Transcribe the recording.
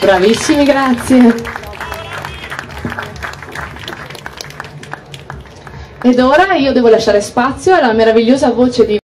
Bravissimi, grazie. Ed ora io devo lasciare spazio alla meravigliosa voce di